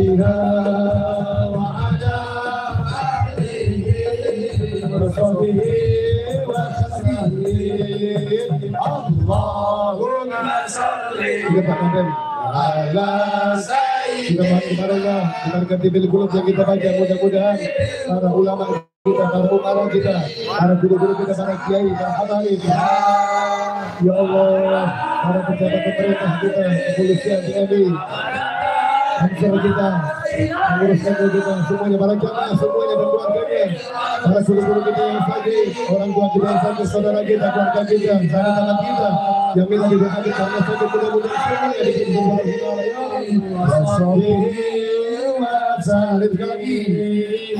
عليها وعلى آله وصحبه وسلم اللهم صل على سيدنا Subhanallah, dengarkan di bil qulub yang kita baca mudah-mudahan para ulama kita, para umara kita, para guru-guru kita, para kiai, para habaib. Ya Allah, para pejabat pemerintah kita, kepolisian, TNI, Ansar kita, pengurus NU kita, semuanya para jamaah, semuanya dan keluarganya, para guru-guru kita yang sakit, orang tua kita yang sakit, saudara kita, keluarga kita, sahabat kita, yang minta diberkati karena sakit mudah-mudahan kepada kita. Salim lagi.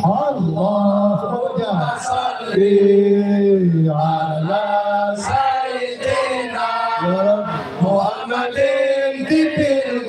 Allah semuanya. Ala Sayyidina Muhammadin tibil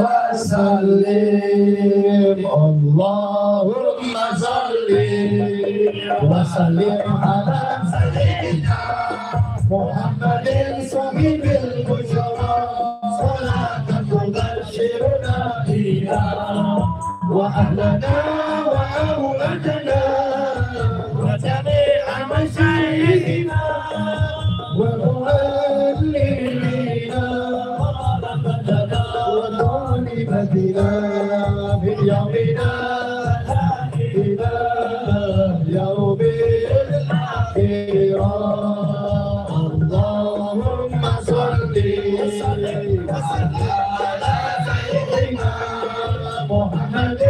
وسلم. اللهم صل وسلم على سيدنا محمد صاحب البشرى صلاة تبشرنا بها وأهلنا وأولادنا وطالبتنا في يومنا إلى يوم الآخرة اللهم صل وسلم على سيدنا محمد.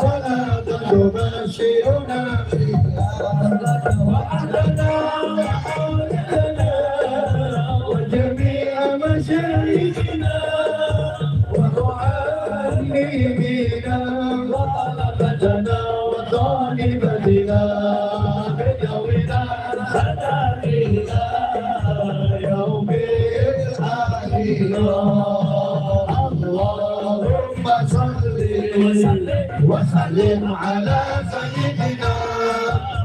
صلاة تبشرنا وأهلنا وحولنا وجميع مشايخنا. وطلبتنا وطالبتنا بيومنا ختامنا يوم الآخرة اللهم صل وسلم على سيدنا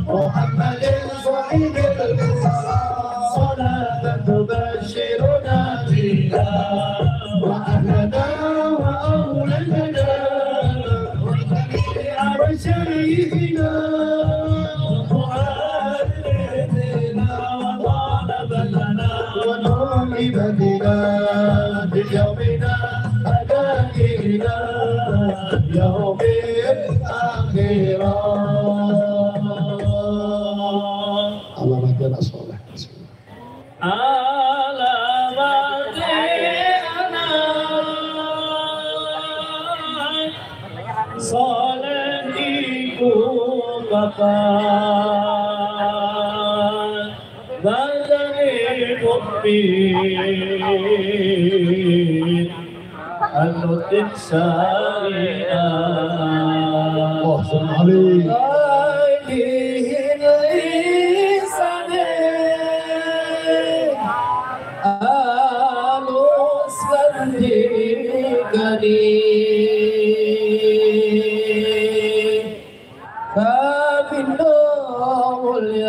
محمد صاحب البشرى صلاة تبشرنا بها Ah mukmin Anutik syariah الله صل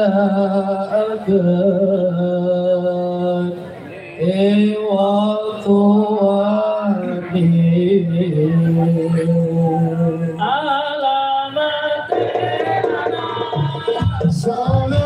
Alamate, Alamate, Alamate,